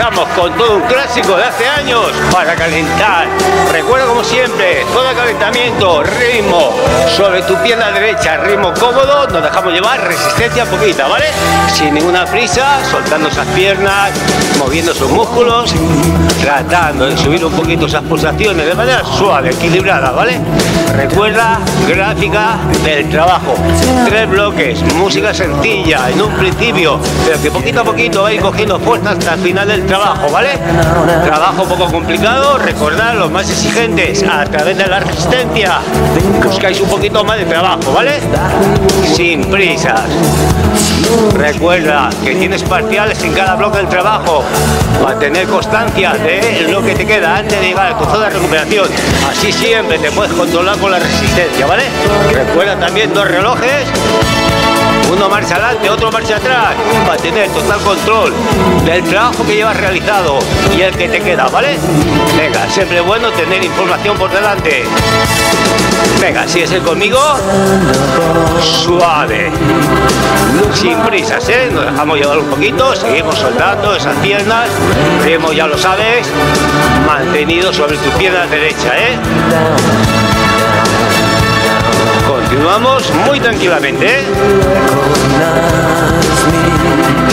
Con todo un clásico de hace años para calentar. Recuerda como siempre, todo calentamiento, ritmo sobre tu pierna derecha, ritmo cómodo, nos dejamos llevar resistencia poquita, ¿vale? Sin ninguna prisa, soltando esas piernas, moviendo sus músculos, tratando de subir un poquito esas pulsaciones de manera suave, equilibrada, ¿vale? Recuerda, gráfica del trabajo. Tres bloques, música sencilla en un principio, pero que poquito a poquito va cogiendo fuerza hasta el final del trabajo, ¿vale? Trabajo poco complicado, recordad los más exigentes a través de la resistencia. Buscáis un poquito más de trabajo, ¿vale? Sin prisas. Recuerda que tienes parciales en cada bloque del trabajo para tener constancia de lo que te queda antes de llegar a tu zona de recuperación. Así siempre te puedes controlar con la resistencia, ¿vale? Recuerda también dos relojes uno marcha adelante, otro marcha atrás, para tener total control del trabajo que llevas realizado y el que te queda, ¿vale? Venga, siempre bueno tener información por delante. Venga, si es el conmigo, suave, sin prisas, ¿eh? Nos dejamos llevar un poquito, seguimos soltando esas piernas, vemos, ya lo sabes, mantenido sobre tu pierna derecha, ¿eh? Continuamos muy tranquilamente. ¿eh?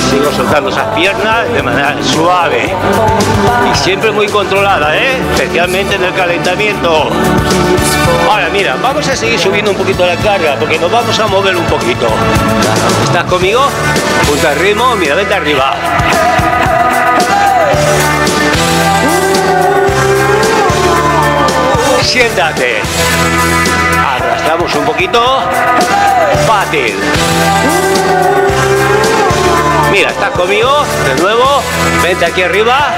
Sigo soltando esas piernas de manera suave y siempre muy controlada, ¿eh? especialmente en el calentamiento. Ahora mira, vamos a seguir subiendo un poquito la carga porque nos vamos a mover un poquito. ¿Estás conmigo? Punta el ritmo, mira, vete arriba. Siéntate arrastramos un poquito, fácil. Mira, estás conmigo, de nuevo, vente aquí arriba.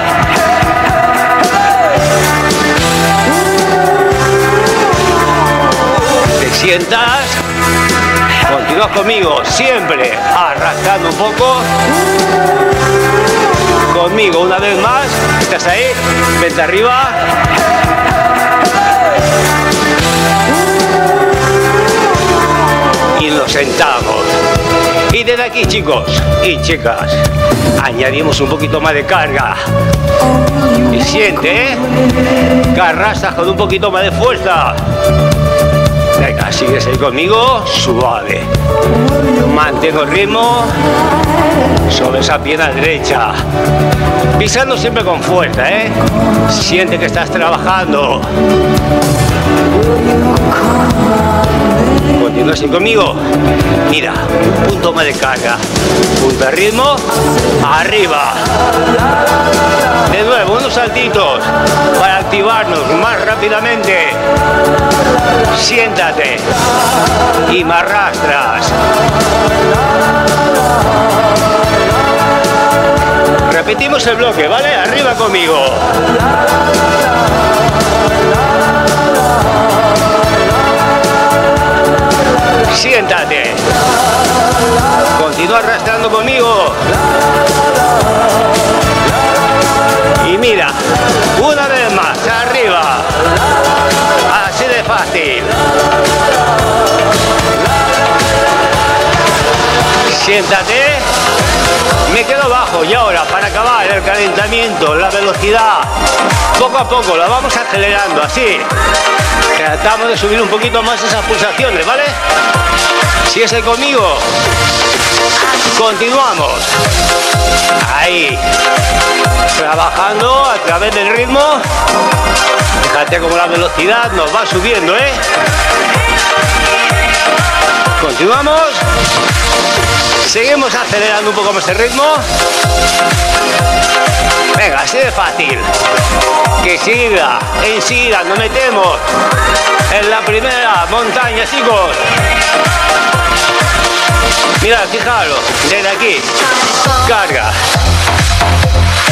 Te sientas, continúas conmigo, siempre arrastrando un poco. Conmigo una vez más, estás ahí, vente arriba. Y nos sentamos. Y desde aquí, chicos y chicas, añadimos un poquito más de carga. Y siente, ¿eh? Carrastas con un poquito más de fuerza. Venga, sigues ahí conmigo, suave. Mantengo el ritmo sobre esa pierna derecha. Pisando siempre con fuerza, ¿eh? Siente que estás trabajando. Continúa así conmigo. Mira, un punto más de carga. Punto de ritmo. Arriba. De nuevo, unos saltitos para activarnos más rápidamente. Siéntate y me arrastras. Repetimos el bloque, ¿vale? Arriba conmigo. Siéntate. Continúa arrastrando conmigo. Y mira, una vez más, arriba. Así de fácil. Siéntate. Me quedo bajo y ahora para acabar el calentamiento, la velocidad, poco a poco la vamos acelerando así. Tratamos de subir un poquito más esas pulsaciones, ¿vale? Si es el conmigo, continuamos. Ahí, trabajando a través del ritmo. Fíjate cómo la velocidad nos va subiendo, ¿eh? Continuamos. Seguimos acelerando un poco más el ritmo. Venga, así de fácil. Que siga, enseguida nos metemos en la primera montaña, chicos. Mira, fijaros, desde aquí. Carga.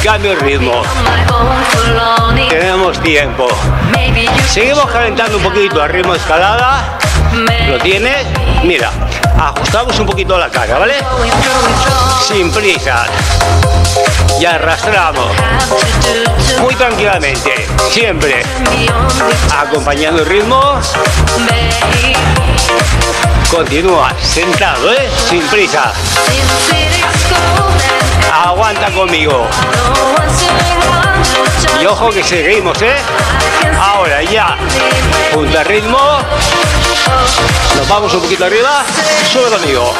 Cambio el ritmo. Tenemos tiempo. Seguimos calentando un poquito a ritmo de escalada. ¿Lo tienes? Mira, ajustamos un poquito la carga, ¿vale? Sin prisa. Y arrastramos. Muy tranquilamente. Siempre. Acompañando el ritmo. Continúa sentado, ¿eh? Sin prisa. Agua Aguanta conmigo. Y ojo que seguimos, ¿eh? Ahora ya, punta ritmo. Nos vamos un poquito arriba. Sube conmigo.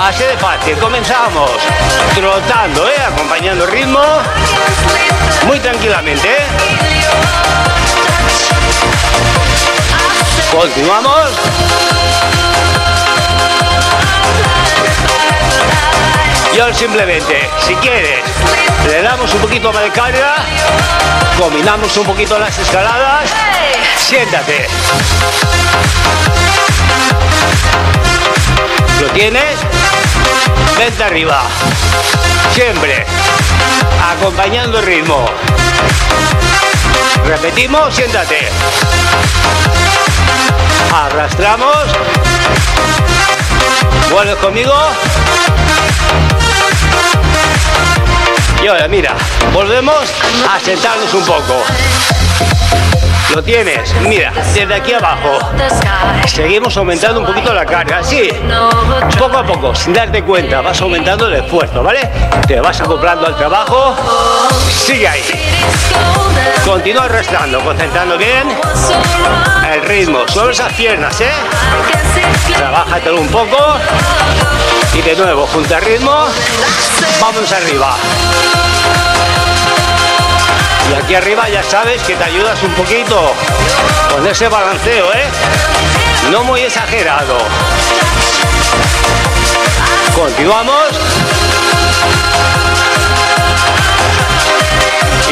Así de fácil, comenzamos trotando, ¿eh? acompañando el ritmo, muy tranquilamente. ¿eh? Continuamos. Y ahora simplemente, si quieres, le damos un poquito más de carga, combinamos un poquito las escaladas, siéntate. ¿Lo tienes? Vente arriba. Siempre. Acompañando el ritmo. Repetimos, siéntate. Arrastramos. Vuelves conmigo. Y ahora mira, volvemos a sentarnos un poco. Lo tienes, mira, desde aquí abajo. Seguimos aumentando un poquito la carga, sí. Poco a poco, sin darte cuenta, vas aumentando el esfuerzo, ¿vale? Te vas acoplando al trabajo. Sigue ahí. Continúa arrastrando, concentrando bien el ritmo. Sobre esas piernas, ¿eh? Trabájatelo un poco. Y de nuevo, junto al ritmo, vamos arriba. Y aquí arriba ya sabes que te ayudas un poquito con ese balanceo, ¿eh? No muy exagerado. Continuamos.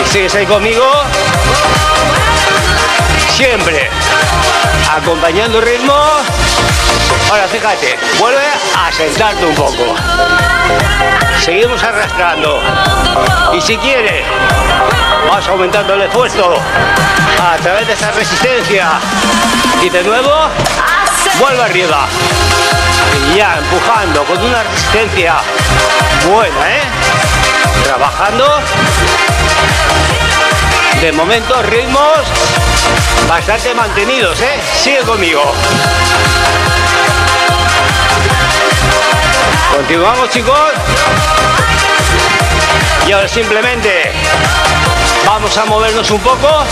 Y sigues ahí conmigo. Siempre acompañando el ritmo. Ahora fíjate, vuelve a sentarte un poco. Seguimos arrastrando. Y si quieres, vas aumentando el esfuerzo a través de esa resistencia. Y de nuevo, vuelve arriba. Y ya empujando con una resistencia buena, ¿eh? Trabajando. De momento ritmos bastante mantenidos, ¿eh? Sigue conmigo. Continuamos chicos. Y ahora simplemente vamos a movernos un poco.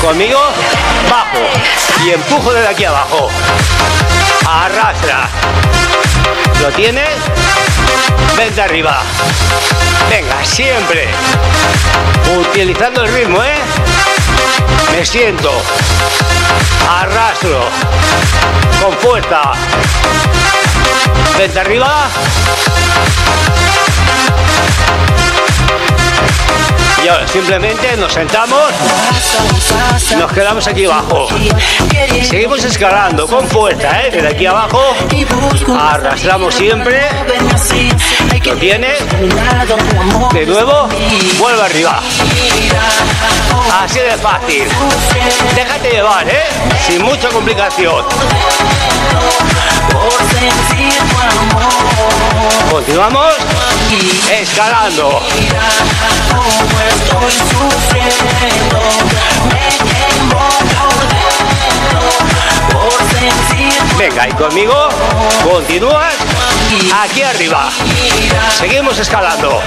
Conmigo, bajo. Y empujo desde aquí abajo. Arrastra. ¿Lo tienes? Vente arriba. Venga, siempre. Utilizando el ritmo, ¿eh? Me siento. Arrastro. Con fuerza. Vente arriba. Y ahora simplemente nos sentamos, nos quedamos aquí abajo. Seguimos escalando con fuerza, ¿eh? Desde aquí abajo arrastramos siempre. Lo tienes. De nuevo, vuelve arriba. Así de fácil. Déjate llevar, ¿eh? Sin mucha complicación. Continuamos escalando. Venga, y conmigo continúas aquí arriba. Seguimos escalando.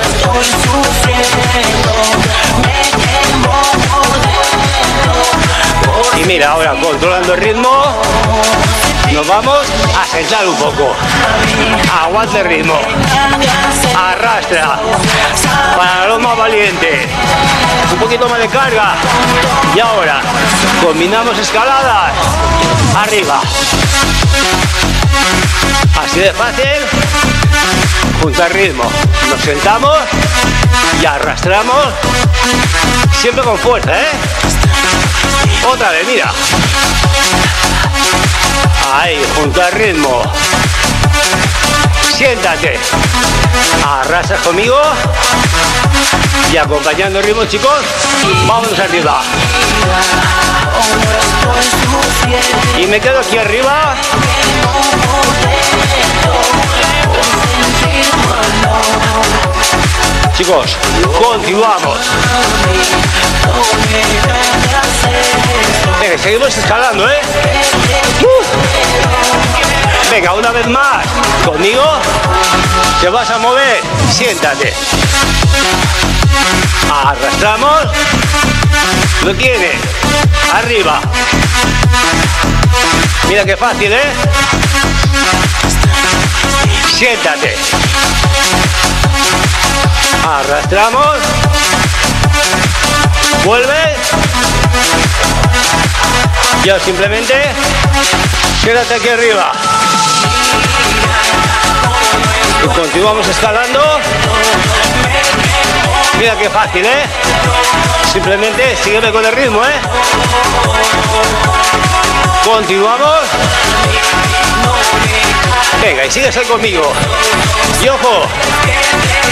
Y mira, ahora controlando el ritmo, nos vamos a sentar un poco. Aguante el ritmo. Arrastra. Para los más valientes. Un poquito más de carga. Y ahora combinamos escaladas. Arriba. Así de fácil. Junto al ritmo. Nos sentamos y arrastramos. Siempre con fuerza, ¿eh? Otra vez, mira. Ahí, junto al ritmo. Siéntate. Arrasas conmigo. Y acompañando el ritmo, chicos, vamos arriba. Y me quedo aquí arriba. Chicos, continuamos. seguimos escalando, ¿eh? Venga, una vez más. Conmigo. Te vas a mover. Siéntate. Arrastramos. Lo tiene. Arriba. Mira qué fácil, ¿eh? Siéntate. Arrastramos. Vuelve. Yo simplemente quédate aquí arriba. Y continuamos escalando. Mira qué fácil, ¿eh? Simplemente sígueme con el ritmo, ¿eh? Continuamos. Venga, y sigues ahí conmigo. Y ojo,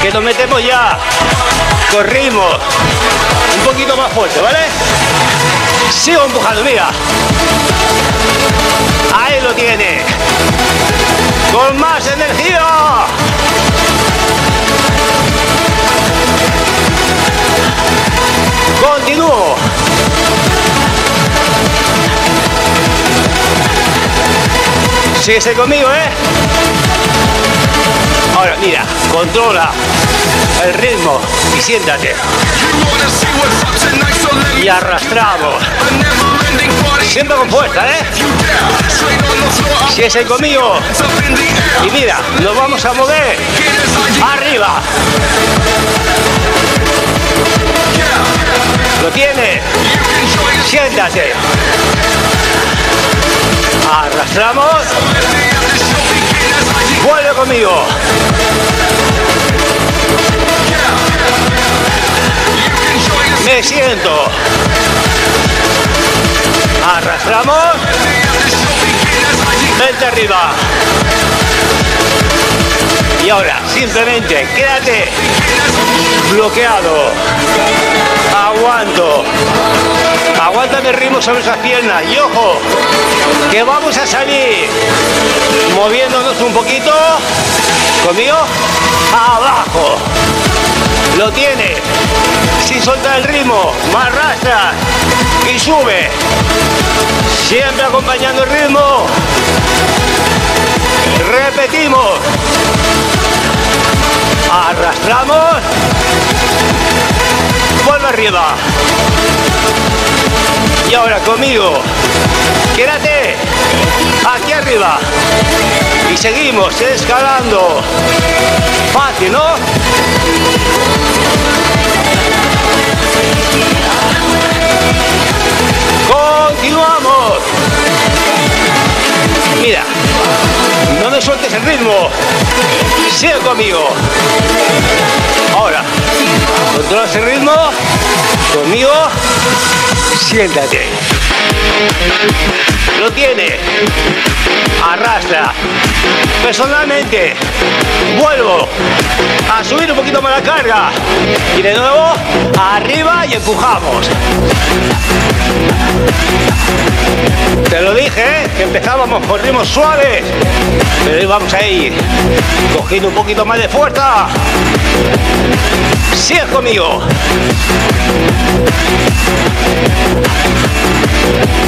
que nos metemos ya. Corrimos. Un poquito más fuerte, ¿vale? Sigo empujando, mira. Ahí lo tiene. Con más energía. Continúo. Síguese conmigo, ¿eh? Ahora, mira, controla el ritmo y siéntate. Y arrastramos. Siempre con fuerza, ¿eh? Síguese conmigo. Y mira, nos vamos a mover arriba. Lo tiene. Siéntate. Arrastramos. Vuelve conmigo. Me siento. Arrastramos. Vente arriba. Y ahora, simplemente, quédate bloqueado. Aguanto. Aguántame el ritmo sobre esas piernas. Y ojo, que vamos a salir moviéndonos un poquito. Conmigo. Abajo. Lo tiene. Sin soltar el ritmo. Más arrastra. Y sube. Siempre acompañando el ritmo. Repetimos. Arrastramos. Vuelve arriba. Y ahora conmigo. Quédate. Aquí arriba. Y seguimos escalando. Fácil, ¿no? Continuamos. Mira, no me sueltes el ritmo. Sigue conmigo. Ahora, controlas el ritmo. Conmigo. Siéntate. Lo tiene. Arrastra. Personalmente, vuelvo a subir un poquito más la carga. Y de nuevo, arriba y empujamos. Te lo dije, ¿eh? que empezábamos con ritmos suaves, pero hoy vamos a ir cogiendo un poquito más de fuerza. Sigue conmigo.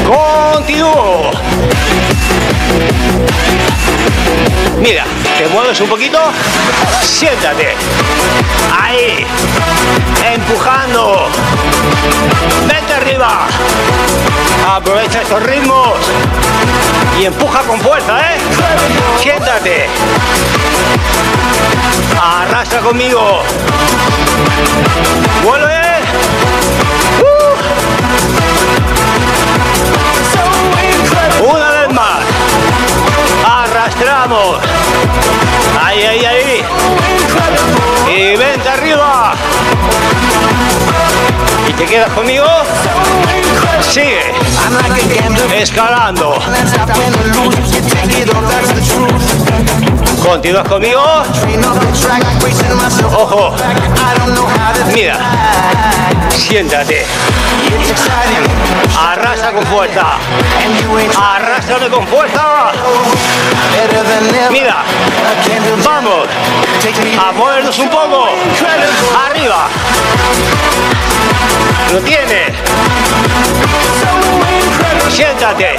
Continúo. Mira, te mueves un poquito, siéntate. Ahí, empujando. Vente arriba. Aprovecha estos ritmos y empuja con fuerza, ¿eh? Siéntate. Arrastra conmigo. Vuelve. Una vez más. Arrastramos. Ahí, ahí, ahí. Y vente arriba. ¿Y te quedas conmigo? Sigue. Escalando. ¿Continúas conmigo? Ojo. Mira. Siéntate. Arrastra con fuerza. Arrastrame con fuerza. Mira. Vamos. A movernos un poco. Arriba. Lo tienes. Siéntate.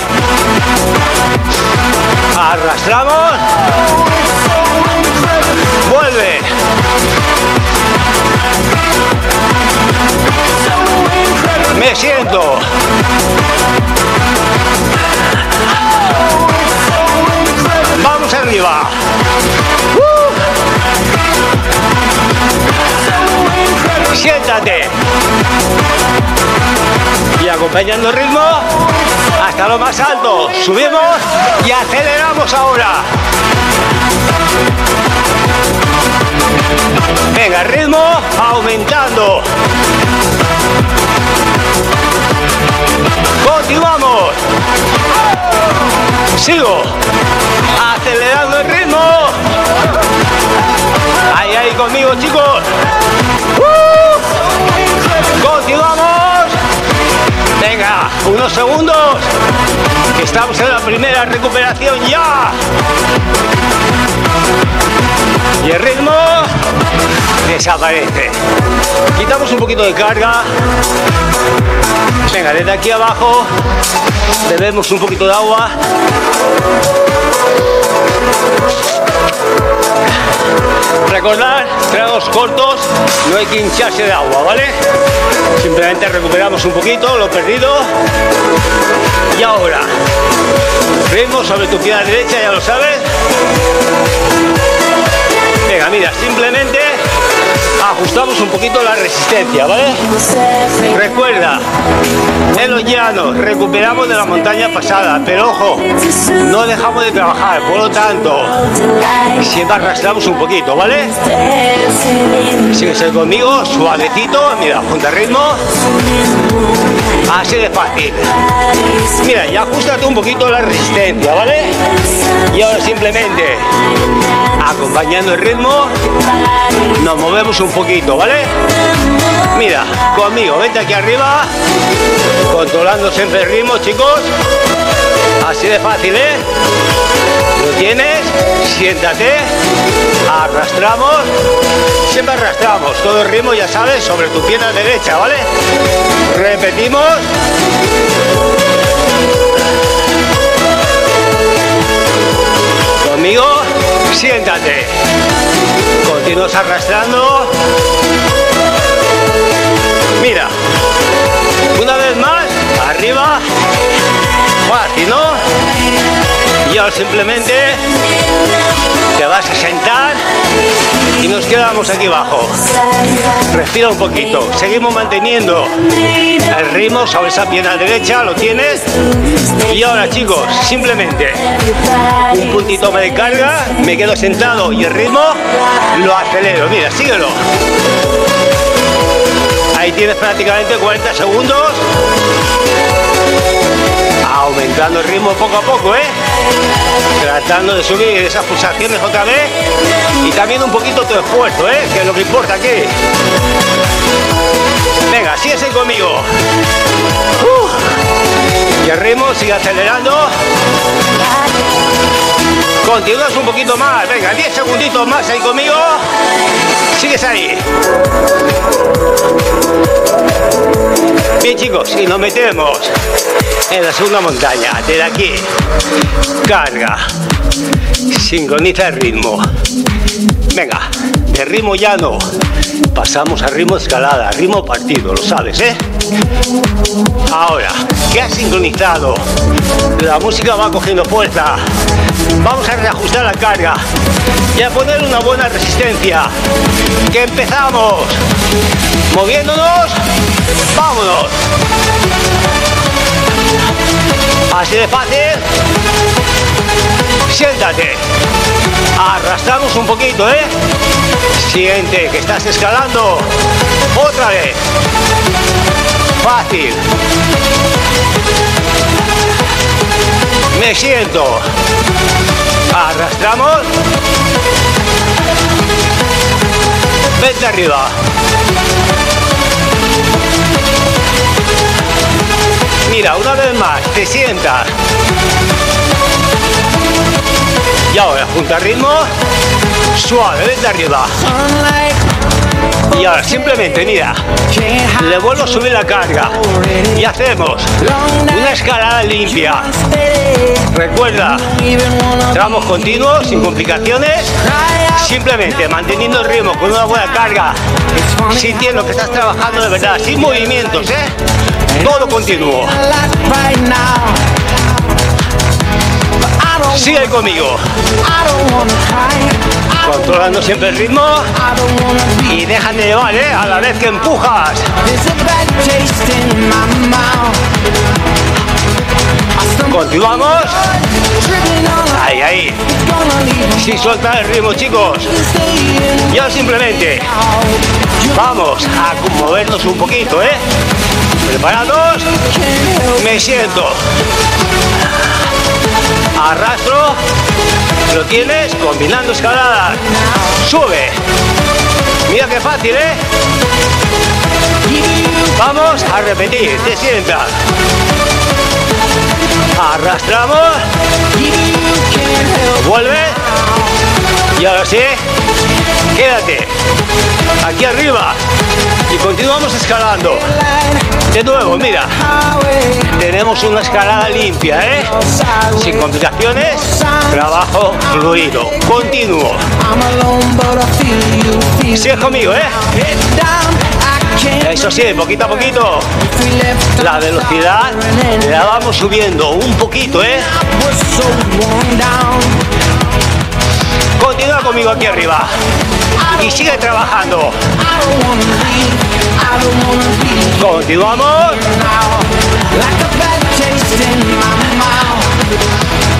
Arrastramos. Siento. Vamos arriba. Siéntate. Y acompañando el ritmo hasta lo más alto. Subimos y aceleramos ahora. Venga, ritmo aumentando. Continuamos. Sigo. Acelerando el ritmo. Ahí, ahí conmigo, chicos. ¡Uh! Continuamos. Venga, unos segundos. Estamos en la primera recuperación ya. Y el ritmo desaparece. Quitamos un poquito de carga. Venga, desde aquí abajo bebemos un poquito de agua. Recordar, tragos cortos, no hay que hincharse de agua, ¿vale? Simplemente recuperamos un poquito lo perdido. Y ahora, ritmo sobre tu pierna derecha, ya lo sabes. Venga, mira, simplemente ajustamos un poquito la resistencia, ¿vale? Recuerda, en los llanos recuperamos de la montaña pasada, pero ojo, no dejamos de trabajar, por lo tanto, siempre arrastramos un poquito, ¿vale? Sigue conmigo, suavecito, mira, junta ritmo. Así de fácil. Mira, y ajustate un poquito la resistencia, ¿vale? Y ahora simplemente, acompañando el ritmo, nos movemos un poquito, ¿vale? Mira, conmigo, vente aquí arriba, controlando siempre el ritmo, chicos. Así de fácil, ¿eh? ¿Lo tienes? Siéntate, arrastramos, siempre arrastramos, todo el ritmo, ya sabes, sobre tu pierna derecha, ¿vale? Repetimos. Conmigo, siéntate. Continúas arrastrando. Mira. Una vez más, arriba. Fácil, ¿no? Y ahora simplemente te vas a sentar y nos quedamos aquí abajo. Respira un poquito. Seguimos manteniendo el ritmo sobre esa pierna derecha, lo tienes. Y ahora chicos, simplemente un puntito de carga, me quedo sentado y el ritmo lo acelero. Mira, síguelo. Ahí tienes prácticamente 40 segundos. Aumentando el ritmo poco a poco, ¿eh? Tratando de subir esas pulsaciones otra vez. Y también un poquito tu esfuerzo, ¿eh? Que es lo que importa aquí. Venga, síguese conmigo. Y el ritmo sigue acelerando. Continúas un poquito más. Venga, 10 segunditos más ahí conmigo. Sigues ahí. Bien chicos, y nos metemos en la segunda montaña. Desde aquí, carga, sincroniza el ritmo. Venga, de ritmo llano, pasamos a ritmo escalada, ritmo partido, lo sabes, ¿eh? Ahora, que has sincronizado, la música va cogiendo fuerza. Vamos a reajustar la carga y a poner una buena resistencia. Que empezamos, moviéndonos, vámonos. Así de fácil. Siéntate. Arrastramos un poquito, ¿eh? Siente que estás escalando. Otra vez. Fácil. Me siento. Arrastramos. Vente arriba. Mira, una vez más, te sientas. Y ahora, junta ritmo, suave, vente arriba. Y ahora simplemente, mira, le vuelvo a subir la carga y hacemos una escalada limpia. Recuerda, tramos continuos, sin complicaciones, simplemente manteniendo el ritmo con una buena carga, sintiendo que estás trabajando de verdad, sin movimientos, ¿eh? Todo continuo. Sigue conmigo. Controlando siempre el ritmo y déjate llevar, ¿eh? A la vez que empujas. Continuamos. Ahí, ahí. Sin soltar el ritmo, chicos. Ya simplemente vamos a movernos un poquito, ¿eh? ¿Preparados? Me siento. Arrastro. Lo tienes combinando escaladas. Sube. Mira qué fácil, ¿eh? Vamos a repetir. Te sientas. Arrastramos. Vuelve. Y ahora sí. Quédate. Aquí arriba. Y continuamos escalando. De nuevo, mira. Tenemos una escalada limpia, ¿eh? Sin complicaciones. Trabajo fluido. Continuo. Sigue conmigo, ¿eh? Eso sí, poquito a poquito. La velocidad la vamos subiendo un poquito, ¿eh? Continúa conmigo aquí arriba. Y sigue trabajando. Continuamos.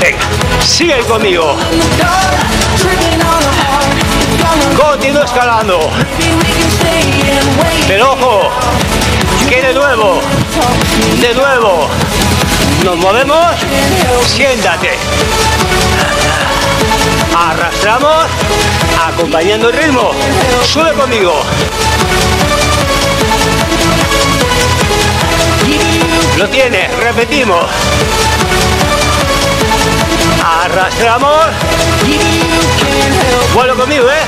Venga, sigue conmigo. Continúa escalando. Pero ojo, que de nuevo, de nuevo, nos movemos, siéntate. Arrastramos, acompañando el ritmo. Sube conmigo. Lo tiene, repetimos. Arrastramos. Vuelvo conmigo, ¿eh?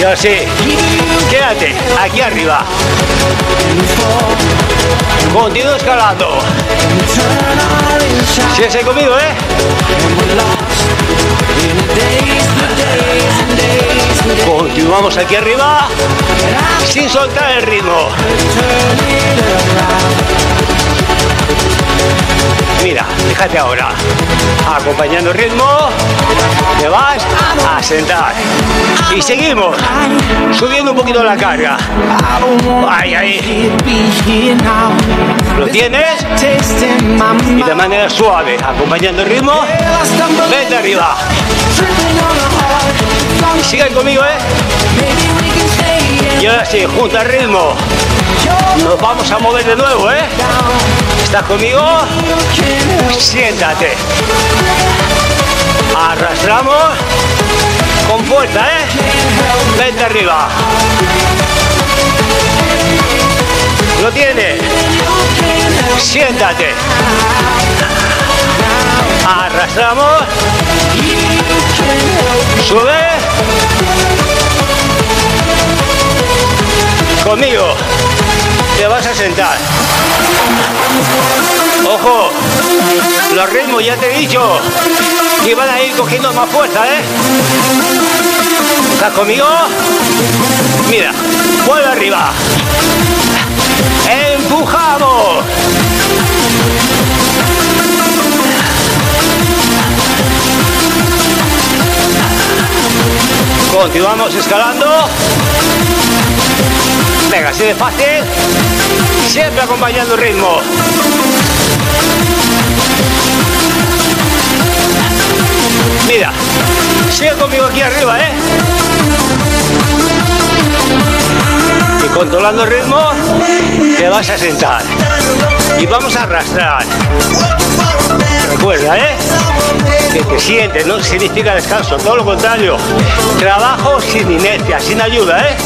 Y ahora sí, quédate aquí arriba. Continúo escalando. Sigue conmigo, ¿eh? Continuamos aquí arriba sin soltar el ritmo. Mira, fíjate ahora, acompañando el ritmo, te vas a sentar. Y seguimos, subiendo un poquito la carga. Ahí, ahí. ¿Lo tienes? Y de manera suave, acompañando el ritmo, vete arriba. Sigan conmigo, ¿eh? Y ahora sí, junto al ritmo, nos vamos a mover de nuevo, ¿eh? ¿Estás conmigo? Siéntate. Arrastramos con fuerza, ¿eh? Vente arriba. ¿Lo tienes? Siéntate. Arrastramos. Sube. Conmigo. Te vas a sentar. Ojo, los ritmos ya te he dicho que van a ir cogiendo más fuerza, ¿eh? ¿Estás conmigo? Mira, vuelve arriba. ¡Empujamos! Continuamos escalando. Venga, así de fácil. Siempre acompañando el ritmo. Mira, sigue conmigo aquí arriba, ¿eh? Y controlando el ritmo, te vas a sentar. Y vamos a arrastrar. Recuerda, ¿eh? Que te sientes, no significa descanso, todo lo contrario. Trabajo sin inercia, sin ayuda, ¿eh?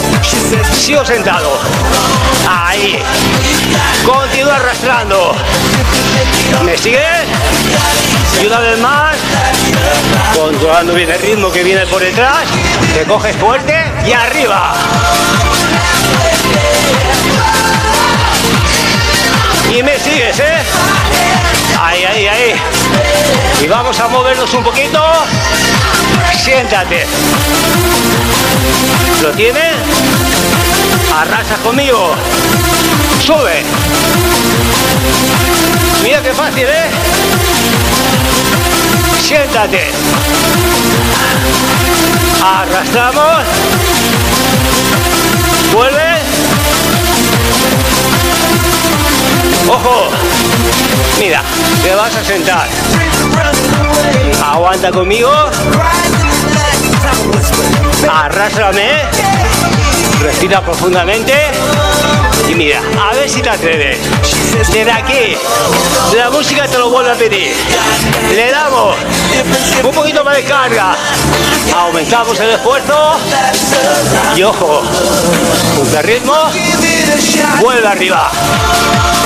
Sigo sentado. Ahí. Continúa arrastrando. ¿Me sigues? Y una vez más, Controlando bien el ritmo que viene por detrás. Te coges fuerte y arriba. Y me sigues, ¿eh? Ahí, ahí, ahí. Y vamos a movernos un poquito. Siéntate. ¿Lo tienes? Arrasa conmigo. Sube. Mira qué fácil, ¿eh? Siéntate. Arrastramos. Vuelve. Ojo. Mira, te vas a sentar. Aguanta conmigo. Arrástrame. Respira profundamente. Y mira, a ver si te atreves. Desde aquí, la música te lo vuelvo a pedir. Le damos un poquito más de carga. Aumentamos el esfuerzo. Y ojo, punto ritmo. Vuelve arriba.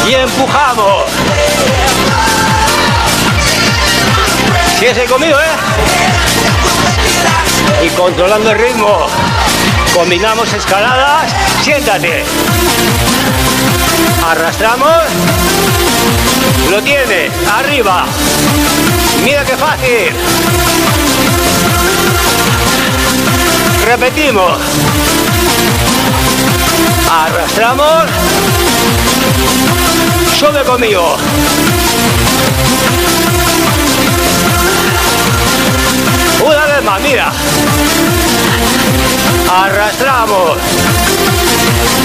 Y empujamos. Sigue conmigo, ¿eh? Y controlando el ritmo. Combinamos escaladas. Siéntate. Arrastramos. Lo tiene. Arriba. Mira qué fácil. Repetimos. Arrastramos. Sube conmigo. Una vez más, mira. Arrastramos.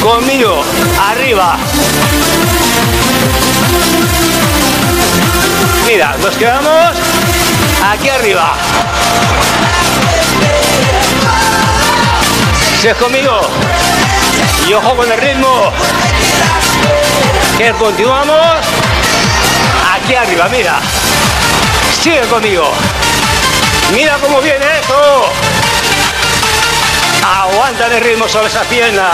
Conmigo. Arriba. Mira, nos quedamos aquí arriba. Si es conmigo. Y ojo con el ritmo. Que continuamos. Aquí arriba, mira. Sigue conmigo. Mira cómo viene esto. Aguanta el ritmo sobre esa pierna.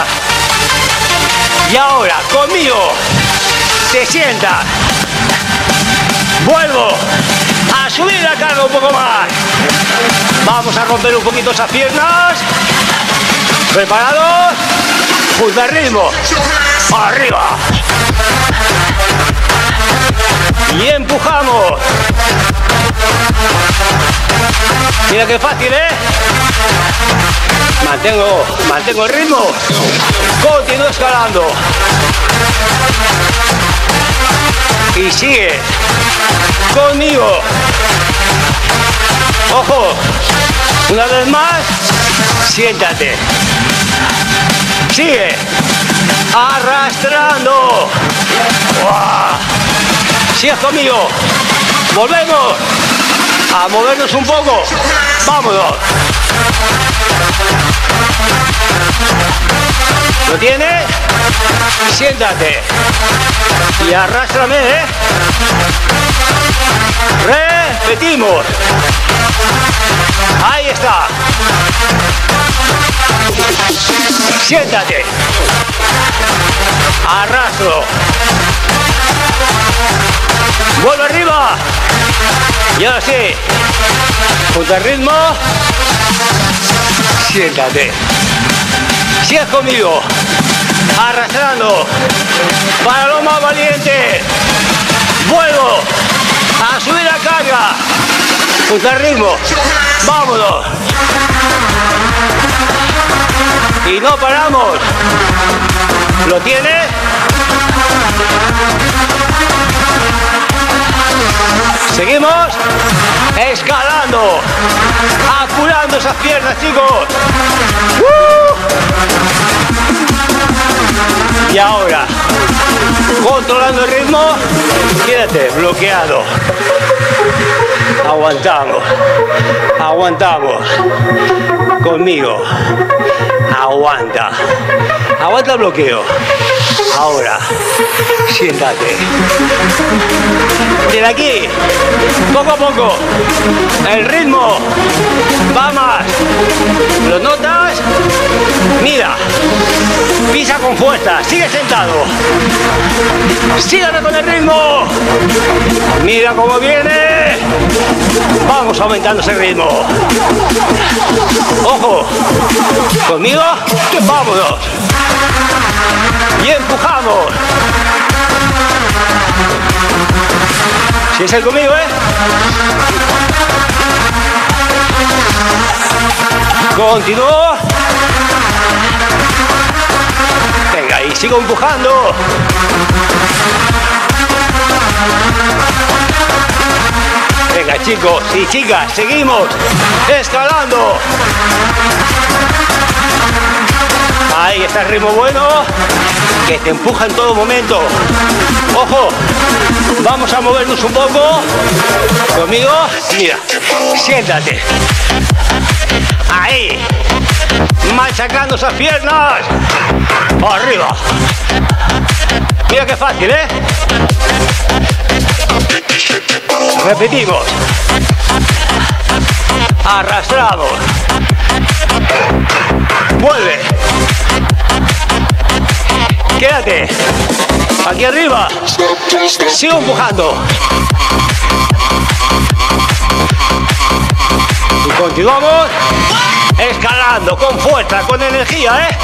Y ahora, conmigo, te sienta. Vuelvo a subir la carga un poco más. Vamos a romper un poquito esas piernas. ¿Preparados? Junto al ritmo. Arriba. Y empujamos. Mira qué fácil, ¿eh? Mantengo, mantengo el ritmo. Continúo escalando. Y sigue conmigo. Ojo. Una vez más. Siéntate. Sigue. Arrastrando. ¡Wow! Sigue conmigo. Volvemos a movernos un poco. Vámonos. ¿Lo tienes? Siéntate. Y arrástrame, ¿eh? Repetimos. Ahí está. Siéntate. Arrastro. Vuelvo arriba. Y ahora sí. Al ritmo. Siéntate. Sigue conmigo. Arrastrando. Para lo más valiente. Vuelvo a subir la carga. Junto ritmo. Vámonos. Y no paramos. ¿Lo tienes? Seguimos escalando, apurando esas piernas, chicos. ¡Uh! Y ahora, controlando el ritmo, quédate bloqueado. Aguantamos, aguantamos. Conmigo. Aguanta. Aguanta bloqueo. Ahora, siéntate. Desde aquí, poco a poco, el ritmo va más. ¿Lo notas? Mira, pisa con fuerza, sigue sentado. Sígame con el ritmo. Mira cómo viene. Vamos aumentando ese ritmo. Ojo. Conmigo. Vámonos. Y empujamos. Si es el conmigo, ¿eh? Continúo. Venga, y sigo empujando. Venga, chicos y chicas, seguimos escalando. Ahí está el ritmo bueno, que te empuja en todo momento. Ojo, vamos a movernos un poco. Conmigo, mira, siéntate. Ahí, machacando esas piernas. Arriba. Mira qué fácil, ¿eh? Repetimos. Arrastramos. Vuelve. Quédate. Aquí arriba. Sigo empujando. Y continuamos escalando con fuerza, con energía, ¿eh?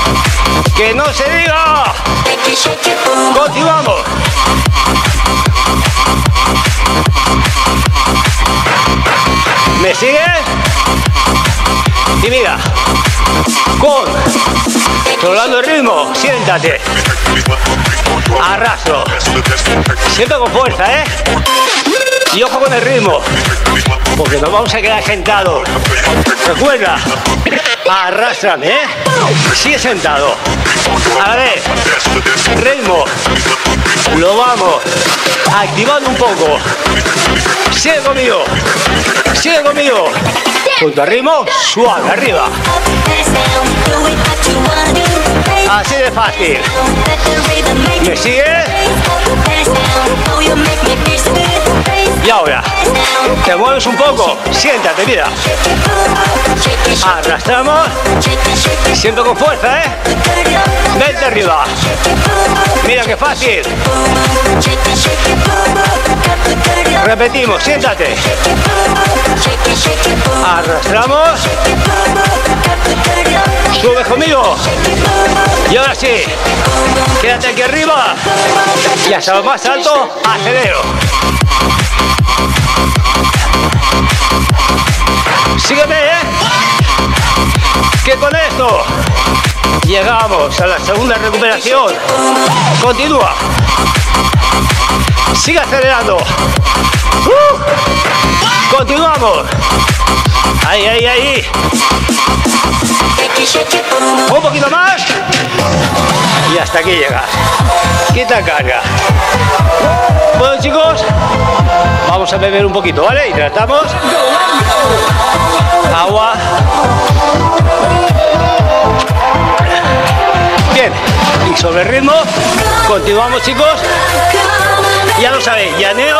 Que no se diga. Continuamos. ¿Me sigue? Y mira, con, controlando el ritmo, siéntate. Arrastro. Siento con fuerza, ¿eh? Y ojo con el ritmo, porque nos vamos a quedar sentados. Recuerda, arrastrame, ¿eh? Sigue sentado. A ver, ritmo. Lo vamos activando un poco. Sigue conmigo. Sigue conmigo. Junto al ritmo, suave, arriba. De fácil. ¿Me sigue? Y ahora, te mueves un poco, siéntate, mira. Arrastramos. Siento con fuerza, ¿eh? Vente arriba. Mira qué fácil. Repetimos, siéntate. Arrastramos. Sube conmigo. Y ahora sí. Quédate aquí arriba. Y hasta lo más alto, acelero. Sígueme, ¿eh? Que con esto llegamos a la segunda recuperación. Continúa. Sigue acelerando. Uh. Continuamos. Ahí, ahí, ahí. Un poquito más. Y hasta aquí llega. Quita carga. Bueno chicos, vamos a beber un poquito, ¿vale? Y tratamos. Agua. Bien. Y sobre ritmo, continuamos chicos. Ya lo sabéis, llaneo,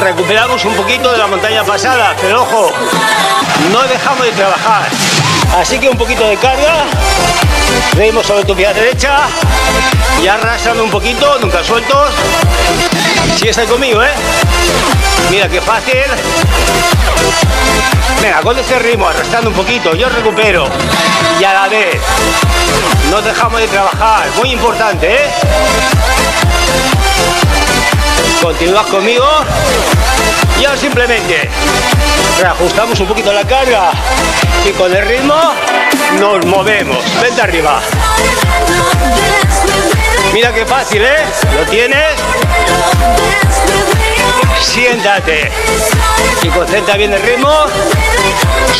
recuperamos un poquito de la montaña pasada, pero ojo, no dejamos de trabajar. Así que un poquito de carga, reímos sobre tu pierna derecha y arrastrando un poquito, nunca sueltos. Si estáis conmigo, ¿eh? Mira qué fácil. Venga, con este ritmo, arrastrando un poquito, yo recupero. Y a la vez, no dejamos de trabajar, muy importante, ¿eh? Continúas conmigo y ahora simplemente reajustamos un poquito la carga y con el ritmo nos movemos. Vente arriba. Mira qué fácil, ¿eh? ¿Lo tienes? Siéntate y concentra bien el ritmo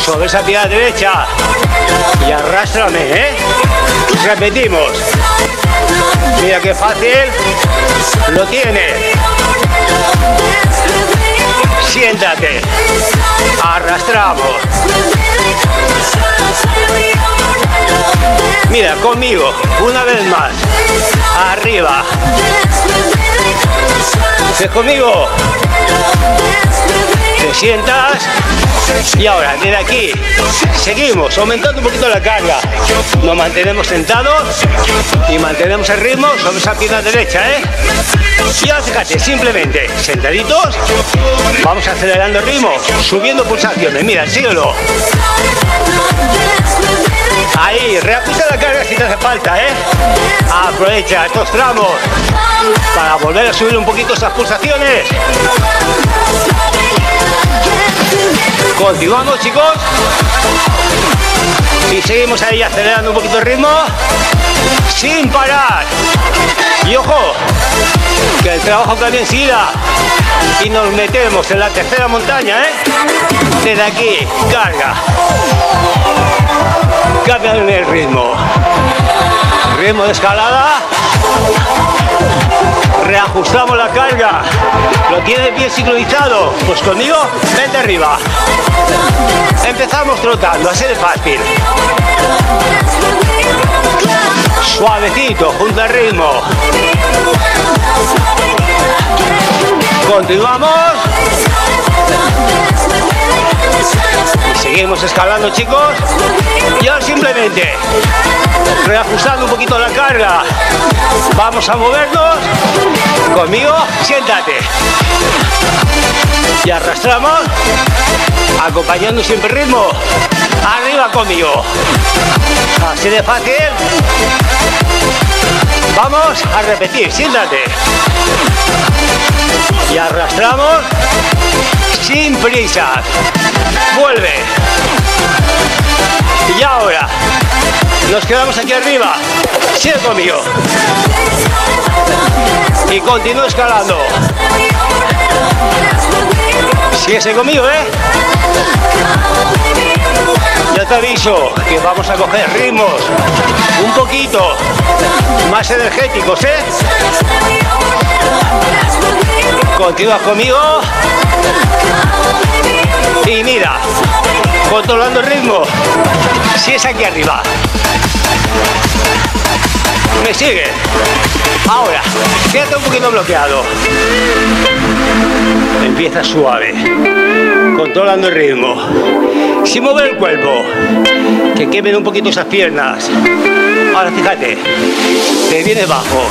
sobre esa pierna derecha y arrástrame, ¿eh? Repetimos. Mira qué fácil. Lo tienes. Siéntate. Arrastramos. Mira, conmigo. Una vez más. Arriba. ¿Es conmigo? Te sientas y ahora desde aquí seguimos aumentando un poquito la carga. Nos mantenemos sentados y mantenemos el ritmo sobre esa pierna derecha, ¿eh? Y ahora fíjate, simplemente sentaditos, vamos acelerando el ritmo, subiendo pulsaciones. Mira, síguelo. Ahí, reajusta la carga si te hace falta, ¿eh? Aprovecha estos tramos para volver a subir un poquito esas pulsaciones. Continuamos, chicos. Y seguimos ahí acelerando un poquito el ritmo. Sin parar. Y ojo, que el trabajo también siga. Y nos metemos en la tercera montaña, ¿eh? Desde aquí, carga. Cambia el ritmo. Ritmo de escalada. Reajustamos la carga. ¿Lo tiene bien sincronizado? Pues conmigo, vente arriba. Empezamos trotando, así de fácil. Suavecito, junto al ritmo. Continuamos. Seguimos escalando, chicos. Y ahora simplemente reajustando un poquito la carga. Vamos a movernos. Conmigo, siéntate. Y arrastramos, acompañando siempre ritmo. Arriba conmigo. Así de fácil. Vamos a repetir, siéntate. Y arrastramos sin prisa. Vuelve. Y ahora nos quedamos aquí arriba. Sigue conmigo. Y continúa escalando. Síguese conmigo, ¿eh? Ya te aviso que vamos a coger ritmos un poquito más energéticos, ¿eh? Continúa conmigo. Y mira, controlando el ritmo. Si es aquí arriba. Me sigue. Ahora, quédate un poquito bloqueado. Empieza suave, controlando el ritmo, sin mover el cuerpo, que quemen un poquito esas piernas. Ahora fíjate, te viene bajo.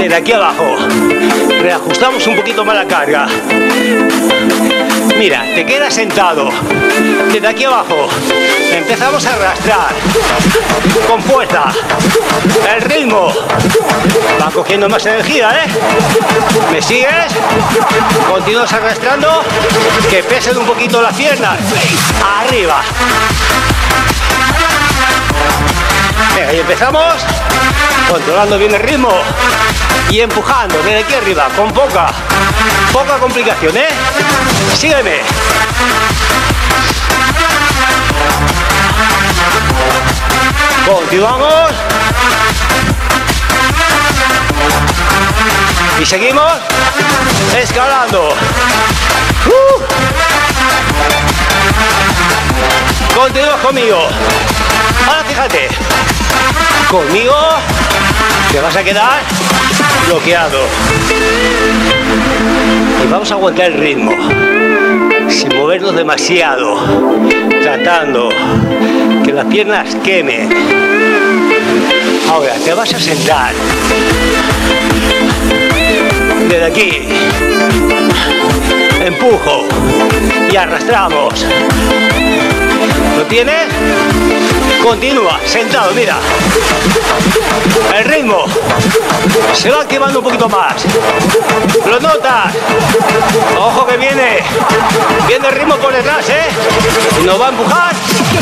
Desde aquí abajo, reajustamos un poquito más la carga. Mira, te quedas sentado. Desde aquí abajo empezamos a arrastrar con fuerza. El ritmo va cogiendo más energía, ¿eh? ¿Me sigues? Continúas arrastrando. Que pesen un poquito las piernas. Arriba. Venga, y empezamos controlando bien el ritmo y empujando desde aquí arriba con poca, poca complicación, ¿eh? Sígueme. Continuamos. Y seguimos escalando. Uh. Continúa conmigo. Ahora fíjate. Conmigo te vas a quedar bloqueado. Y vamos a aguantar el ritmo, sin movernos demasiado, tratando que las piernas quemen. Ahora te vas a sentar. Desde aquí, empujo y arrastramos. ¿Lo tienes? Continúa, sentado, mira. El ritmo se va quemando un poquito más. ¿Lo notas? Ojo que viene. Viene el ritmo por detrás, ¿eh? Nos va a empujar.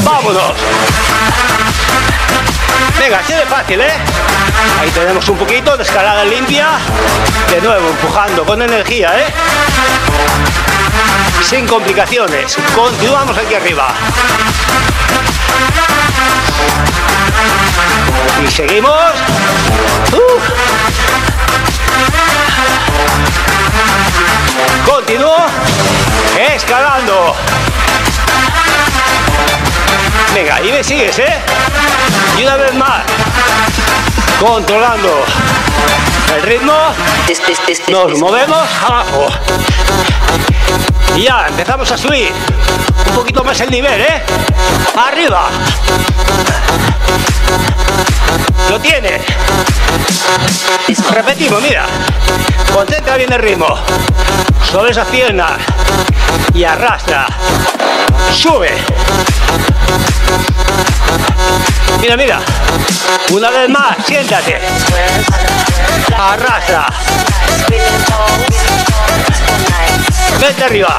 Vámonos. Venga, así de fácil, ¿eh? Ahí tenemos un poquito de escalada limpia. De nuevo, empujando con energía, ¿eh? Sin complicaciones. Continuamos aquí arriba. Y seguimos. Uh. Continúo escalando. Venga, y me sigues, ¿eh? Y una vez más. controlando el ritmo. Nos movemos abajo. Y ya, empezamos a subir un poquito más el nivel, ¿eh? Arriba. Lo tiene. Repetimos, mira. Concentra bien el ritmo. Sobre esa pierna y arrastra. Sube. Mira, mira. Una vez más, siéntate. Arrastra. Vete arriba.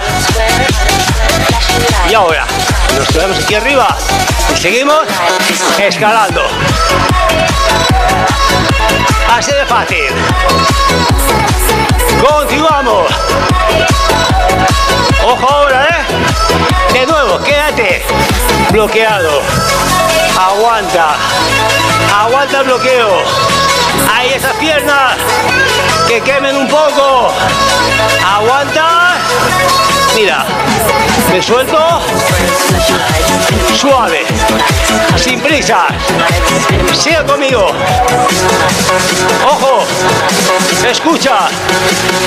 Y ahora, nos quedamos aquí arriba y seguimos escalando. Así de fácil. Continuamos. Ojo ahora, ¿eh? De nuevo, quédate bloqueado. Aguanta. Aguanta el bloqueo. Ahí esas piernas que quemen un poco. Aguanta. Mira, me suelto. Suave. Sin prisa. Sigue conmigo. Ojo. Escucha.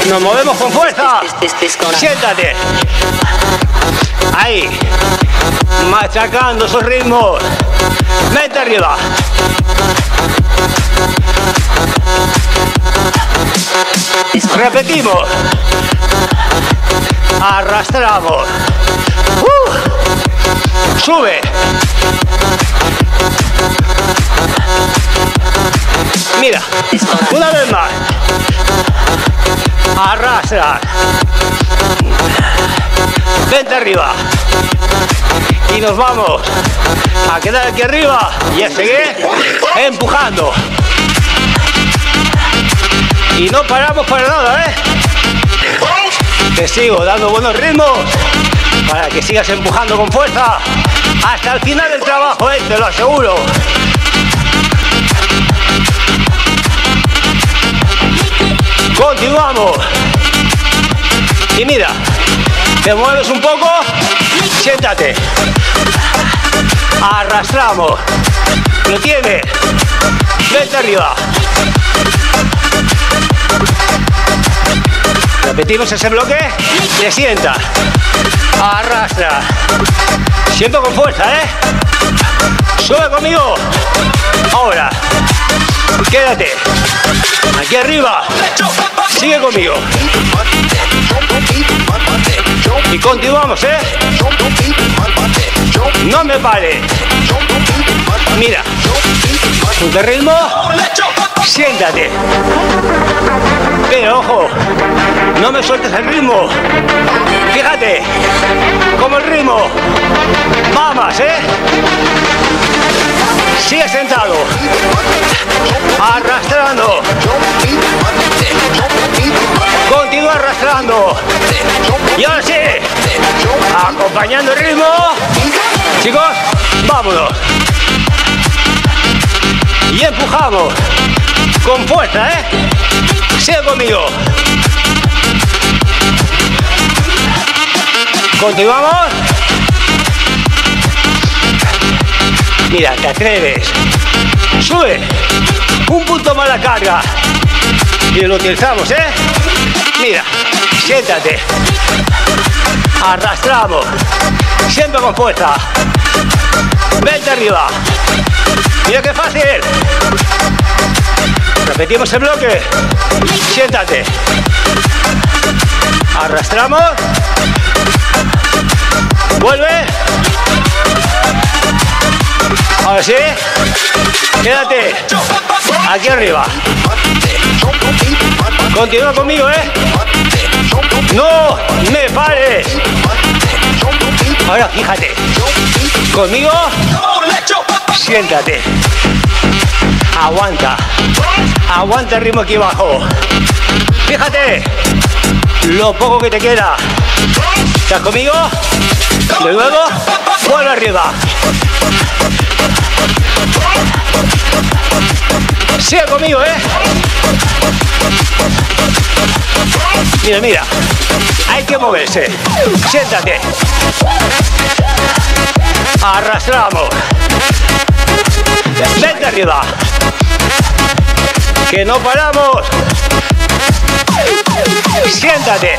Nos movemos con fuerza. Siéntate. Ahí. Machacando esos ritmos. Vente arriba. Repetimos. Arrastramos. Uh. Sube. Mira, una vez más. Arrastra. Vente arriba. Y nos vamos a quedar aquí arriba y a seguir empujando. Y no paramos para nada, ¿eh? Te sigo dando buenos ritmos para que sigas empujando con fuerza hasta el final del trabajo, ¿eh? te lo aseguro. Continuamos. Y mira, te mueves un poco, siéntate. Arrastramos. Lo tiene. Vete arriba. Repetimos ese bloque. Te sienta. Arrastra. Siento con fuerza, ¿eh? Sube conmigo. Ahora. Quédate. Aquí arriba. Sigue conmigo. Y continuamos, ¿eh? No me pare. Mira. Un ritmo. Siéntate. Pero ojo, no me sueltes el ritmo. Fíjate, como el ritmo. Vamos, ¿eh? Sigue sentado. Arrastrando. Continúa arrastrando. Y ahora sí. Acompañando el ritmo. Chicos, vámonos. Y empujamos. Con fuerza, ¿eh? Sigue conmigo. Continuamos. Mira, te atreves. Sube. Un punto más la carga. Y lo utilizamos, ¿eh? Mira, siéntate. Arrastramos. Siempre con fuerza. Vente arriba. Mira qué fácil. Repetimos el bloque. Siéntate. Arrastramos. Vuelve. Ahora sí. Quédate. Aquí arriba. Continúa conmigo, ¿eh? No me pares. Ahora fíjate. Conmigo. Siéntate. Aguanta. Aguanta el ritmo aquí abajo. Fíjate. Lo poco que te queda. ¿Estás conmigo? De nuevo. Vuelve arriba. Sigue conmigo, ¿eh? Mira, mira. Hay que moverse. Siéntate. Arrastramos. Vente arriba. Que no paramos. Siéntate.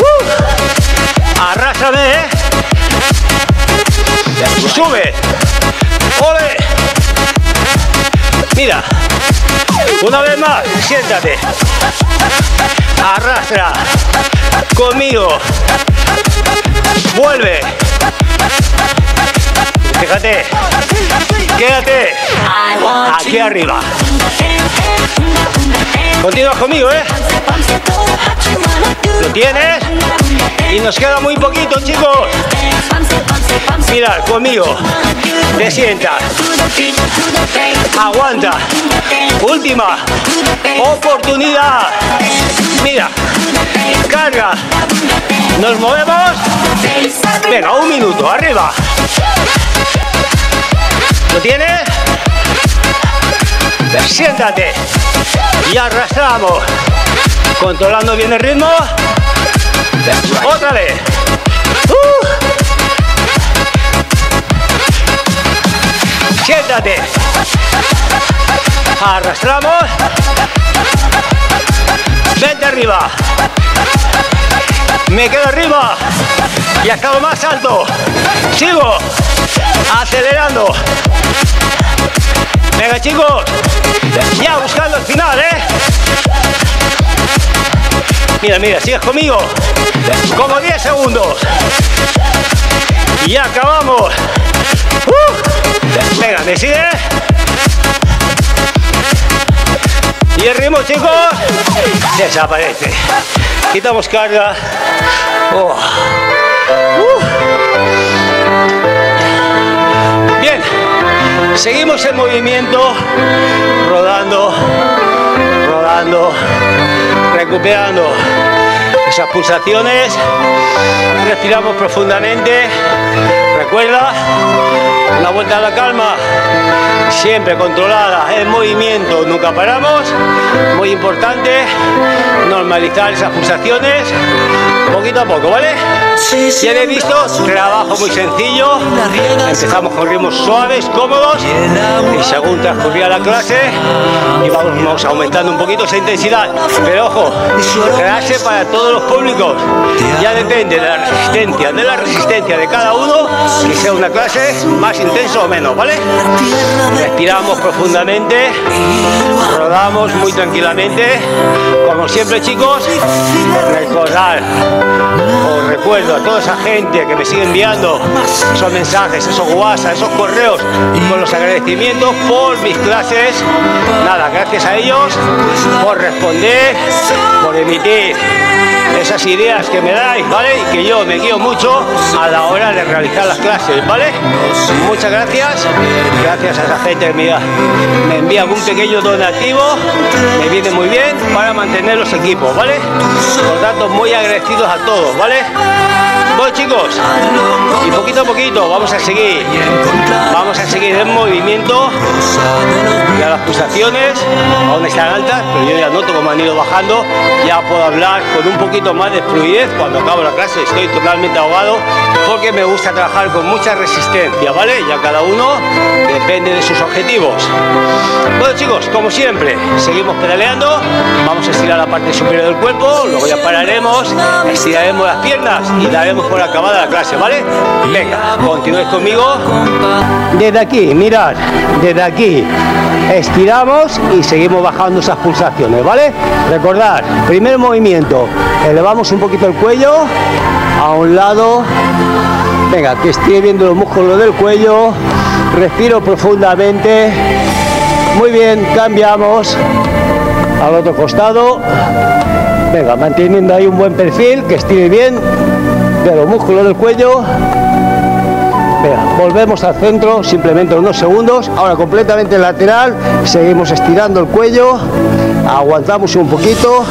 Uh. ¿eh? Sube. Ole. Mira. Una vez más, siéntate. Arrastra. Conmigo. Vuelve. Fíjate. Quédate. Aquí arriba. Continúa conmigo, ¿eh? ¿Lo tienes? Y nos queda muy poquito, chicos. Mira, conmigo. Te sientas. Aguanta. Última. Oportunidad. Mira. Carga. Nos movemos. Venga, un minuto. Arriba. ¿Lo tienes? Siéntate. Y arrastramos. Controlando bien el ritmo. Otra vez. Uh. Siéntate. Arrastramos. Vente arriba. Me quedo arriba. Y acabo más alto. Sigo. Acelerando. Venga chicos. Ya buscando el final, ¿eh? Mira, mira, sigues conmigo. Como 10 segundos. Y acabamos. Uh. Venga, ¿me sigue? Y el ritmo, chicos, desaparece. Quitamos carga. Oh. Uh. Bien, seguimos en movimiento, rodando, rodando, recuperando esas pulsaciones. Respiramos profundamente. Recuerda, una vuelta a la calma, siempre controlada, en movimiento, nunca paramos. Muy importante normalizar esas pulsaciones poquito a poco, ¿vale? Ya habéis visto, trabajo muy sencillo. Empezamos con ritmos suaves, cómodos. Y según transcurría la clase, y vamos aumentando un poquito esa intensidad. Pero ojo, clase para todos los públicos. Ya depende de la resistencia, de la resistencia de cada uno, que sea una clase más intensa o menos, ¿vale? Respiramos profundamente, rodamos muy tranquilamente. Como siempre, chicos, recordar, os recuerdo a toda esa gente que me sigue enviando esos mensajes, esos WhatsApp, esos correos con los agradecimientos por mis clases. Nada, gracias a ellos por responder, por emitir esas ideas que me dais, ¿vale? Y que yo me guío mucho a la hora de realizar las clases, ¿vale? Muchas gracias. Gracias a esa gente que me, me envía algún pequeño donativo, me viene muy bien para mantener los equipos, ¿vale? Por tanto, muy agradecidos a todos, ¿vale? Bueno chicos, y poquito a poquito vamos a seguir, vamos a seguir en movimiento, ya las pulsaciones aún están altas, pero yo ya noto como han ido bajando, ya puedo hablar con un poquito más de fluidez cuando acabo la clase, estoy totalmente ahogado porque me gusta trabajar con mucha resistencia, ¿vale? Ya cada uno depende de sus objetivos. Bueno chicos, como siempre, seguimos pedaleando, vamos a estirar la parte superior del cuerpo, luego ya pararemos, estiraremos las piernas y daremos por acabada la clase, ¿vale? Venga, continúes conmigo. Desde aquí, mirad, desde aquí estiramos y seguimos bajando esas pulsaciones, ¿vale? Recordad, primer movimiento, elevamos un poquito el cuello a un lado. Venga, que esté viendo los músculos del cuello. Respiro profundamente. Muy bien, cambiamos al otro costado. Venga, manteniendo ahí un buen perfil, que estire bien de los músculos del cuello. Venga, volvemos al centro, simplemente unos segundos. Ahora completamente lateral, seguimos estirando el cuello, aguantamos un poquito.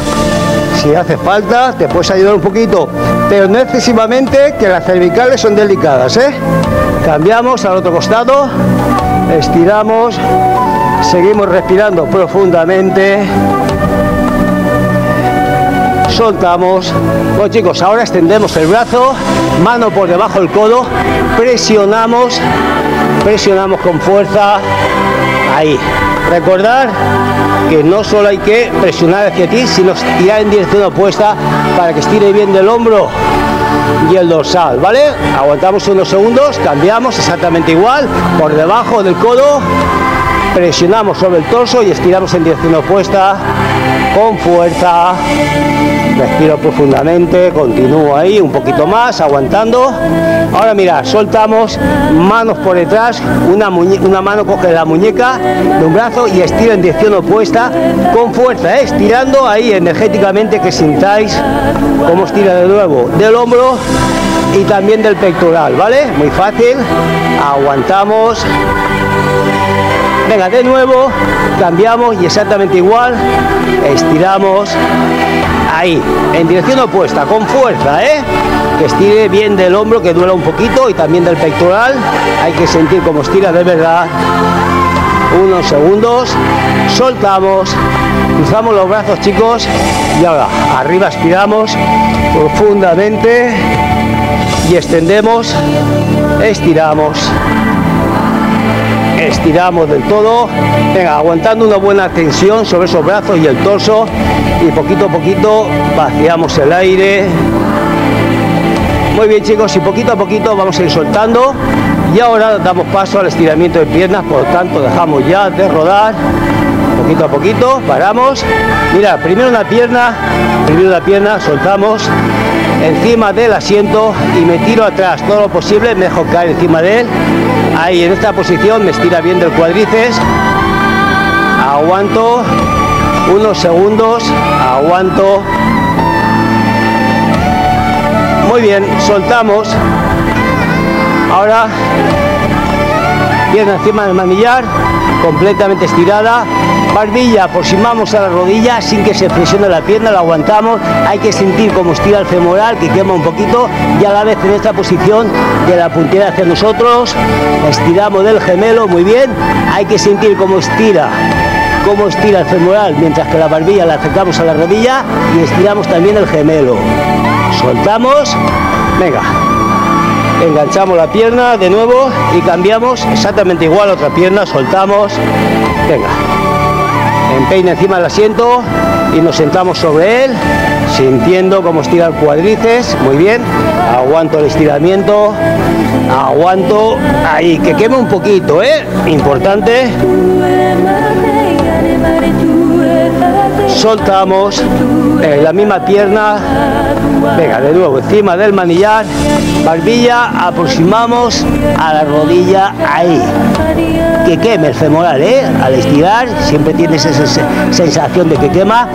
Si hace falta, te puedes ayudar un poquito, pero no excesivamente, que las cervicales son delicadas. ¿eh? Cambiamos al otro costado, estiramos, seguimos respirando profundamente soltamos. Bueno chicos, ahora extendemos el brazo, mano por debajo del codo, presionamos, presionamos con fuerza. Ahí. Recordar que no solo hay que presionar hacia ti, sino estirar en dirección opuesta para que estire bien del hombro y el dorsal, ¿vale? Aguantamos unos segundos, cambiamos exactamente igual, por debajo del codo, presionamos sobre el torso y estiramos en dirección opuesta con fuerza. Respiro profundamente, continúo ahí un poquito más, aguantando. Ahora mira, soltamos manos por detrás, una, mano coge la muñeca de un brazo y estiro en dirección opuesta con fuerza, ¿eh? estirando ahí energéticamente que sintáis cómo estira de nuevo del hombro y también del pectoral, ¿vale? Muy fácil, aguantamos. Venga, de nuevo, cambiamos y exactamente igual, estiramos ahí, en dirección opuesta, con fuerza, ¿eh? Que estire bien del hombro, que duela un poquito y también del pectoral, hay que sentir como estira de verdad. Unos segundos, soltamos, cruzamos los brazos chicos y ahora arriba aspiramos profundamente y extendemos, estiramos, estiramos del todo, venga, aguantando una buena tensión sobre esos brazos y el torso y poquito a poquito vaciamos el aire. Muy bien chicos, y poquito a poquito vamos a ir soltando y ahora damos paso al estiramiento de piernas, por lo tanto dejamos ya de rodar poquito a poquito, paramos. Mira, primero una pierna, primero una pierna, soltamos encima del asiento y me tiro atrás todo lo posible, mejor caer encima de él. Ahí en esta posición me estira bien del cuádriceps. Aguanto unos segundos, aguanto. Muy bien, soltamos. Ahora pierna encima del manillar, completamente estirada, barbilla aproximamos a la rodilla sin que se presione la pierna, la aguantamos, hay que sentir como estira el femoral, que quema un poquito, y a la vez en esta posición de la puntera hacia nosotros, estiramos del gemelo, muy bien, hay que sentir cómo estira cómo estira el femoral mientras que la barbilla la acercamos a la rodilla y estiramos también el gemelo. Soltamos, venga, enganchamos la pierna de nuevo y cambiamos exactamente igual otra pierna, soltamos, venga, empeina encima del asiento y nos sentamos sobre él, sintiendo cómo estira el cuadrices, muy bien, aguanto el estiramiento, aguanto ahí, que queme un poquito, ¿eh? Importante. Soltamos eh, la misma pierna, venga, de nuevo, encima del manillar, barbilla, aproximamos a la rodilla ahí que queme el femoral, ¿eh? Al estirar siempre tienes esa sensación de que quema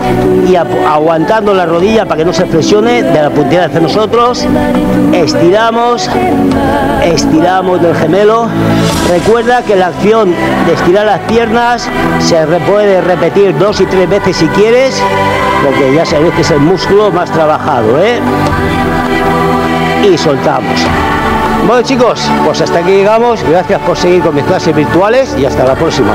y aguantando la rodilla para que no se presione de la puntera hacia nosotros. Estiramos, estiramos del gemelo. Recuerda que la acción de estirar las piernas se puede repetir dos y tres veces si porque ya sabéis que es el músculo más trabajado, ¿eh? Y soltamos. Bueno chicos, pues hasta aquí llegamos. Gracias por seguir con mis clases virtuales y hasta la próxima.